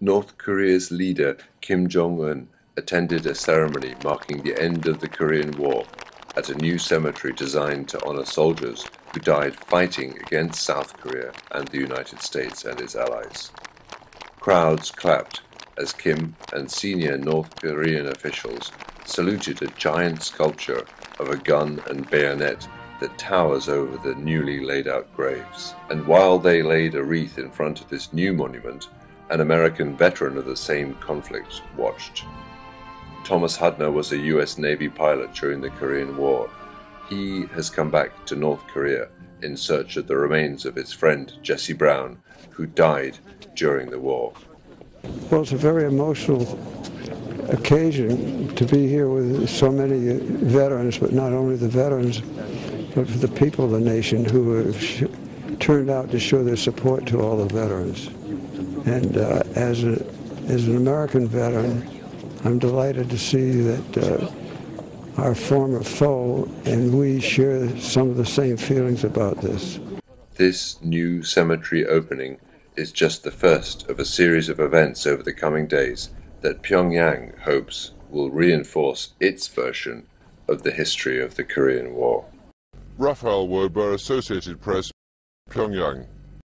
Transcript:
North Korea's leader Kim Jong-un attended a ceremony marking the end of the Korean War at a new cemetery designed to honor soldiers who died fighting against South Korea and the United States and its allies. Crowds clapped as Kim and senior North Korean officials saluted a giant sculpture of a gun and bayonet that towers over the newly laid out graves. And while they laid a wreath in front of this new monument, an American veteran of the same conflict watched. Thomas Hudner was a US Navy pilot during the Korean War. He has come back to North Korea in search of the remains of his friend Jesse Brown, who died during the war. Well, it's a very emotional occasion to be here with so many veterans, but not only the veterans, but for the people of the nation who have turned out to show their support to all the veterans. And uh, as, a, as an American veteran, I'm delighted to see that uh, our former foe and we share some of the same feelings about this. This new cemetery opening is just the first of a series of events over the coming days that Pyongyang hopes will reinforce its version of the history of the Korean War. Raphael Wober, Associated Press, Pyongyang.